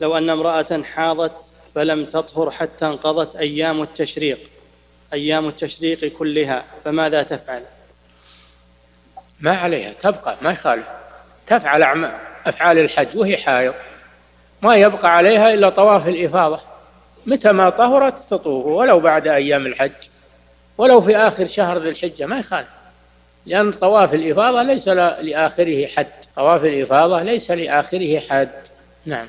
لو أن امرأة حاضت فلم تطهر حتى انقضت أيام التشريق أيام التشريق كلها فماذا تفعل؟ ما عليها تبقى ما يخالف. تفعل أفعال الحج وهي حائض. ما يبقى عليها إلا طواف الإفاضة. متى ما طهرت تطوف ولو بعد أيام الحج ولو في آخر شهر ذي الحجة ما يخالف. لأن طواف الإفاضة ليس لآخره حد. طواف الإفاضة ليس لآخره حد. نعم.